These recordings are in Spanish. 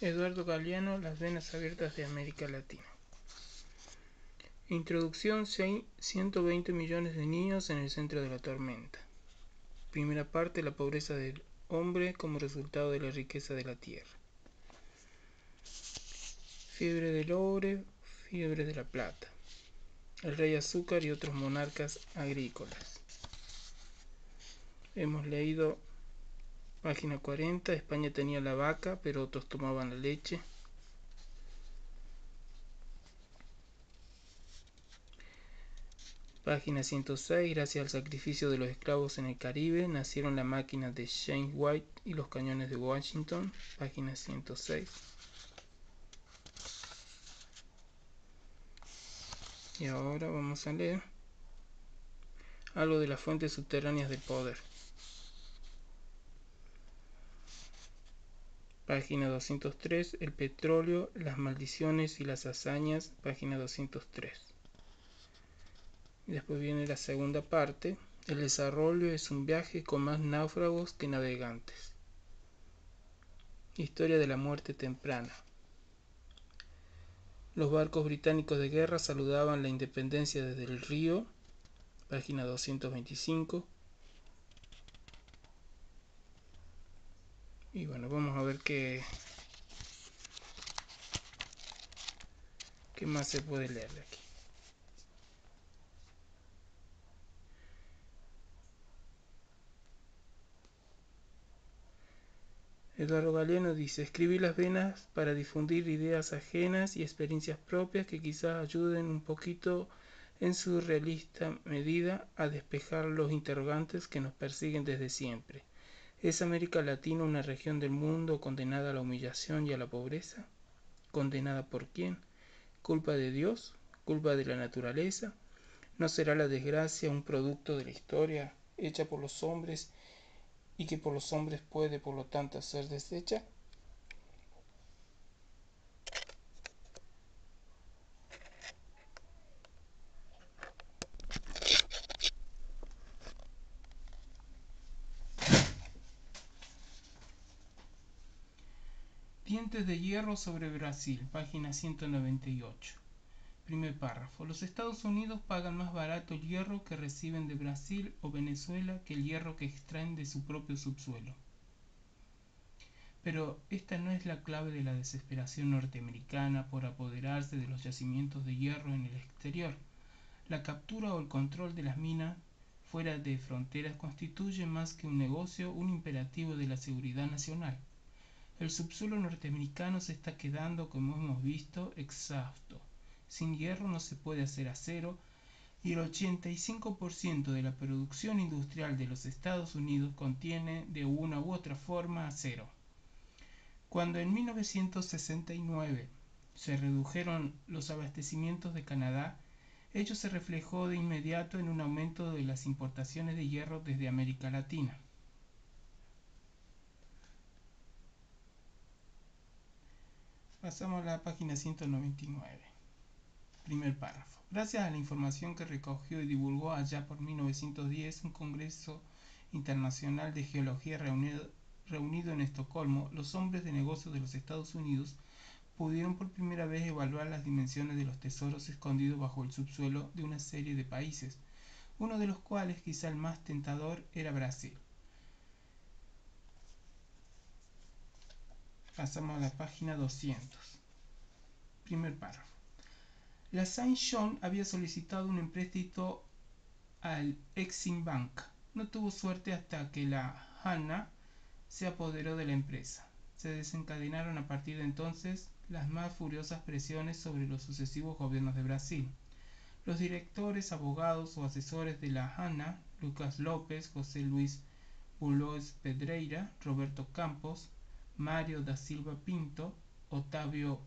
Eduardo Galeano, Las venas abiertas de América Latina. Introducción 120 millones de niños en el centro de la tormenta. Primera parte, la pobreza del hombre como resultado de la riqueza de la tierra. Fiebre del oro, fiebre de la plata. El rey azúcar y otros monarcas agrícolas. Hemos leído Página 40, España tenía la vaca, pero otros tomaban la leche. Página 106, gracias al sacrificio de los esclavos en el Caribe, nacieron las máquinas de James White y los cañones de Washington. Página 106. Y ahora vamos a leer algo de las fuentes subterráneas del poder. Página 203, el petróleo, las maldiciones y las hazañas, página 203. después viene la segunda parte, el desarrollo es un viaje con más náufragos que navegantes. Historia de la muerte temprana. Los barcos británicos de guerra saludaban la independencia desde el río, página 225 y bueno vamos a ver qué qué más se puede leer de aquí Eduardo Galeano dice, escribí las venas para difundir ideas ajenas y experiencias propias que quizás ayuden un poquito en su realista medida a despejar los interrogantes que nos persiguen desde siempre. ¿Es América Latina una región del mundo condenada a la humillación y a la pobreza? ¿Condenada por quién? ¿Culpa de Dios? ¿Culpa de la naturaleza? ¿No será la desgracia un producto de la historia hecha por los hombres y que por los hombres puede por lo tanto ser deshecha? Dientes de hierro sobre Brasil, página 198. Primer párrafo. Los Estados Unidos pagan más barato el hierro que reciben de Brasil o Venezuela que el hierro que extraen de su propio subsuelo. Pero esta no es la clave de la desesperación norteamericana por apoderarse de los yacimientos de hierro en el exterior. La captura o el control de las minas fuera de fronteras constituye más que un negocio un imperativo de la seguridad nacional. El subsuelo norteamericano se está quedando, como hemos visto, exhausto. Sin hierro no se puede hacer acero y el 85% de la producción industrial de los Estados Unidos contiene de una u otra forma acero. Cuando en 1969 se redujeron los abastecimientos de Canadá, ello se reflejó de inmediato en un aumento de las importaciones de hierro desde América Latina. Pasamos a la página 199. Primer párrafo. Gracias a la información que recogió y divulgó allá por 1910 un Congreso Internacional de Geología reunido, reunido en Estocolmo, los hombres de negocios de los Estados Unidos pudieron por primera vez evaluar las dimensiones de los tesoros escondidos bajo el subsuelo de una serie de países, uno de los cuales, quizá el más tentador, era Brasil. Pasamos a la página 200. Primer párrafo. La Saint John había solicitado un empréstito al Exim Bank. No tuvo suerte hasta que la Hanna se apoderó de la empresa. Se desencadenaron a partir de entonces las más furiosas presiones sobre los sucesivos gobiernos de Brasil. Los directores, abogados o asesores de la Hanna, Lucas López, José Luis Buloes Pedreira, Roberto Campos, Mario da Silva Pinto, Otavio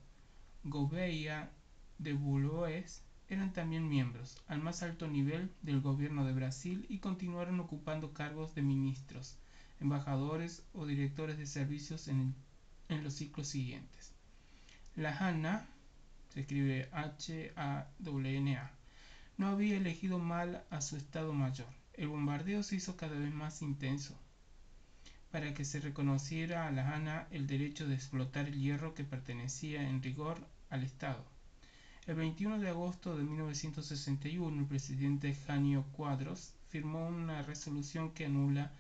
Gouveia de Bouloes eran también miembros, al más alto nivel, del gobierno de Brasil y continuaron ocupando cargos de ministros, embajadores o directores de servicios en, los ciclos siguientes. La Hanna, se escribe H-A-W-N-A, no había elegido mal a su estado mayor. El bombardeo se hizo cada vez más intenso para que se reconociera a la ANA el derecho de explotar el hierro que pertenecía en rigor al Estado. El 21 de agosto de 1961, el presidente Janio Cuadros firmó una resolución que, anula,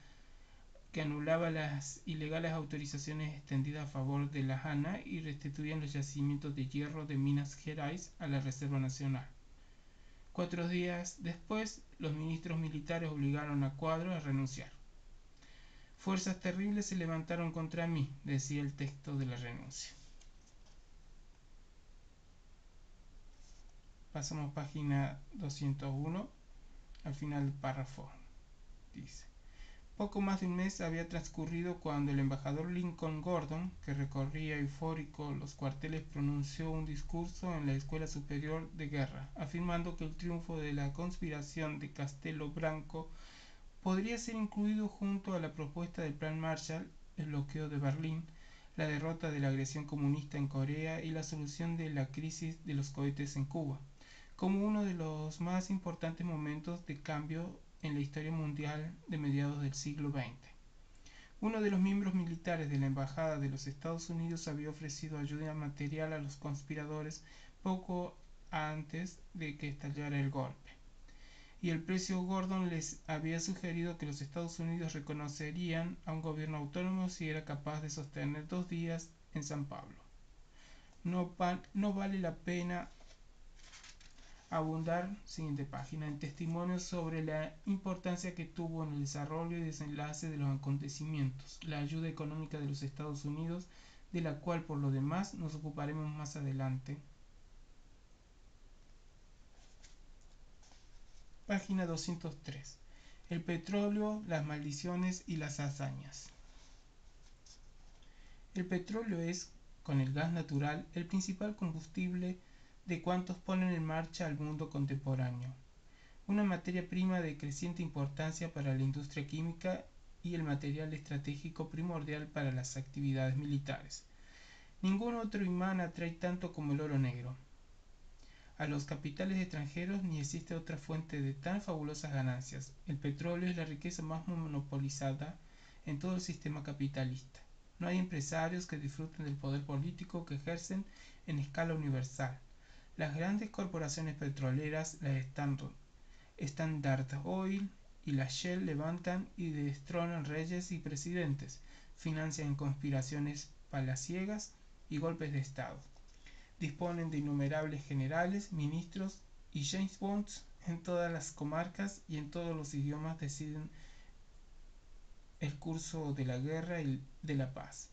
que anulaba las ilegales autorizaciones extendidas a favor de la ANA y restituían los yacimientos de hierro de Minas Gerais a la Reserva Nacional. Cuatro días después, los ministros militares obligaron a Cuadros a renunciar. Fuerzas terribles se levantaron contra mí, decía el texto de la renuncia. Pasamos página 201, al final del párrafo. Dice, poco más de un mes había transcurrido cuando el embajador Lincoln Gordon, que recorría eufórico los cuarteles, pronunció un discurso en la Escuela Superior de Guerra, afirmando que el triunfo de la conspiración de Castelo Branco podría ser incluido junto a la propuesta del Plan Marshall, el bloqueo de Berlín, la derrota de la agresión comunista en Corea y la solución de la crisis de los cohetes en Cuba, como uno de los más importantes momentos de cambio en la historia mundial de mediados del siglo XX. Uno de los miembros militares de la Embajada de los Estados Unidos había ofrecido ayuda material a los conspiradores poco antes de que estallara el golpe y el precio Gordon les había sugerido que los Estados Unidos reconocerían a un gobierno autónomo si era capaz de sostener dos días en San Pablo. No, vale la pena abundar, siguiente página, en testimonios sobre la importancia que tuvo en el desarrollo y desenlace de los acontecimientos, la ayuda económica de los Estados Unidos, de la cual por lo demás nos ocuparemos más adelante, Página 203. El petróleo, las maldiciones y las hazañas. El petróleo es, con el gas natural, el principal combustible de cuantos ponen en marcha al mundo contemporáneo. Una materia prima de creciente importancia para la industria química y el material estratégico primordial para las actividades militares. Ningún otro imán atrae tanto como el oro negro a los capitales extranjeros ni existe otra fuente de tan fabulosas ganancias. El petróleo es la riqueza más monopolizada en todo el sistema capitalista. No hay empresarios que disfruten del poder político que ejercen en escala universal. Las grandes corporaciones petroleras, la Standard Oil y la Shell levantan y destronan reyes y presidentes, financian conspiraciones palaciegas y golpes de Estado disponen de innumerables generales, ministros y James Bonds en todas las comarcas y en todos los idiomas deciden el curso de la guerra y de la paz.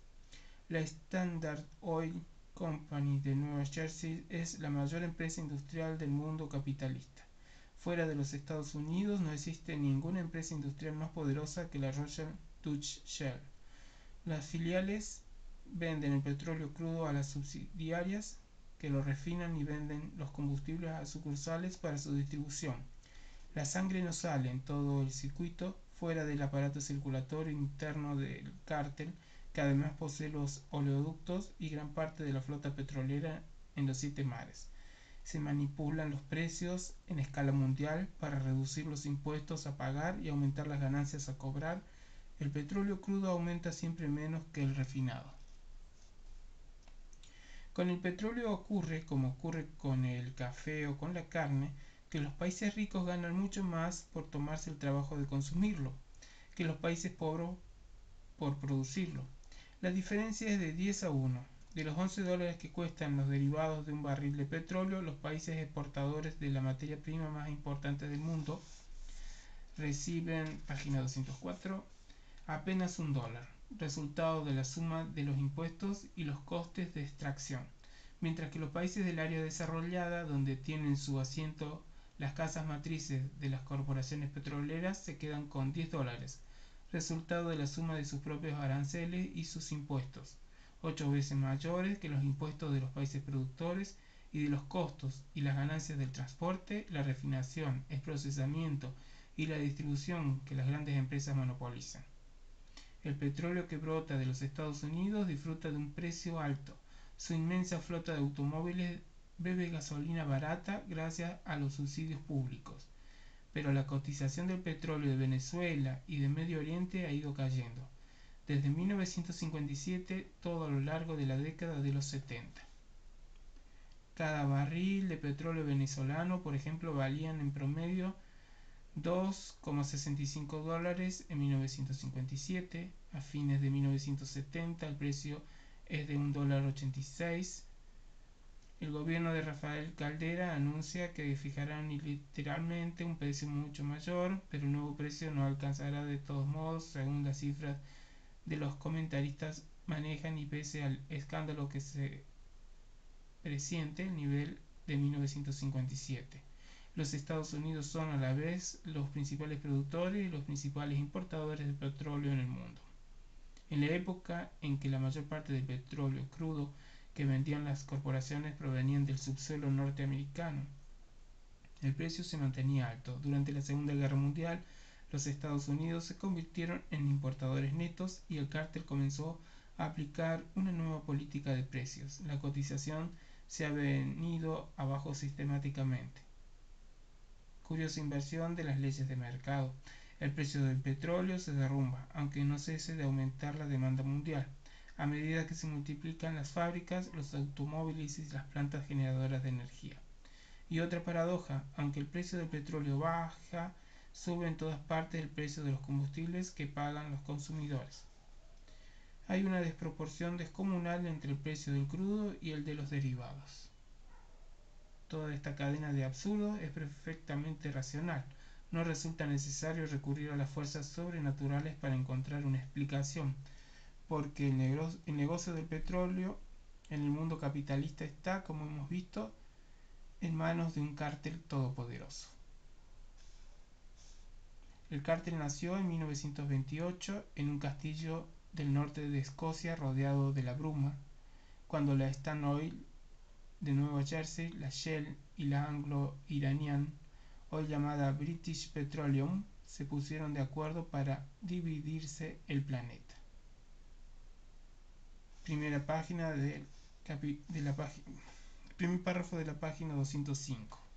La Standard Oil Company de Nueva Jersey es la mayor empresa industrial del mundo capitalista. Fuera de los Estados Unidos no existe ninguna empresa industrial más poderosa que la Royal Dutch Shell. Las filiales venden el petróleo crudo a las subsidiarias que lo refinan y venden los combustibles a sucursales para su distribución. La sangre no sale en todo el circuito fuera del aparato circulatorio interno del cártel, que además posee los oleoductos y gran parte de la flota petrolera en los siete mares. Se manipulan los precios en escala mundial para reducir los impuestos a pagar y aumentar las ganancias a cobrar. El petróleo crudo aumenta siempre menos que el refinado. Con el petróleo ocurre, como ocurre con el café o con la carne, que los países ricos ganan mucho más por tomarse el trabajo de consumirlo, que los países pobres por producirlo. La diferencia es de 10 a 1. De los 11 dólares que cuestan los derivados de un barril de petróleo, los países exportadores de la materia prima más importante del mundo reciben, página 204, apenas un dólar resultado de la suma de los impuestos y los costes de extracción, mientras que los países del área desarrollada, donde tienen su asiento las casas matrices de las corporaciones petroleras, se quedan con 10 dólares, resultado de la suma de sus propios aranceles y sus impuestos, ocho veces mayores que los impuestos de los países productores y de los costos y las ganancias del transporte, la refinación, el procesamiento y la distribución que las grandes empresas monopolizan. El petróleo que brota de los Estados Unidos disfruta de un precio alto. Su inmensa flota de automóviles bebe gasolina barata gracias a los subsidios públicos. Pero la cotización del petróleo de Venezuela y de Medio Oriente ha ido cayendo. desde 1957 todo a lo largo de la década de los 70. Cada barril de petróleo venezolano, por ejemplo, valían en promedio 2,65 dólares en 1957. A fines de 1970 el precio es de 1 dólar 86. El gobierno de Rafael Caldera anuncia que fijarán literalmente un precio mucho mayor, pero el nuevo precio no alcanzará de todos modos, según las cifras de los comentaristas manejan y pese al escándalo que se presiente el nivel de 1957. Los Estados Unidos son a la vez los principales productores y los principales importadores de petróleo en el mundo. En la época en que la mayor parte del petróleo crudo que vendían las corporaciones provenían del subsuelo norteamericano, el precio se mantenía alto. Durante la Segunda Guerra Mundial, los Estados Unidos se convirtieron en importadores netos y el cártel comenzó a aplicar una nueva política de precios. La cotización se ha venido abajo sistemáticamente. Curiosa inversión de las leyes de mercado. El precio del petróleo se derrumba, aunque no cese de aumentar la demanda mundial, a medida que se multiplican las fábricas, los automóviles y las plantas generadoras de energía. Y otra paradoja, aunque el precio del petróleo baja, sube en todas partes el precio de los combustibles que pagan los consumidores. Hay una desproporción descomunal entre el precio del crudo y el de los derivados. Toda esta cadena de absurdos es perfectamente racional. No resulta necesario recurrir a las fuerzas sobrenaturales para encontrar una explicación, porque el negocio, el negocio del petróleo en el mundo capitalista está, como hemos visto, en manos de un cártel todopoderoso. El cártel nació en 1928 en un castillo del norte de Escocia rodeado de la bruma, cuando la Stan Oil de Nueva Jersey, la Shell y la Anglo-Iranian, hoy llamada British Petroleum, se pusieron de acuerdo para dividirse el planeta. Primera página de, de la página, primer párrafo de la página 205.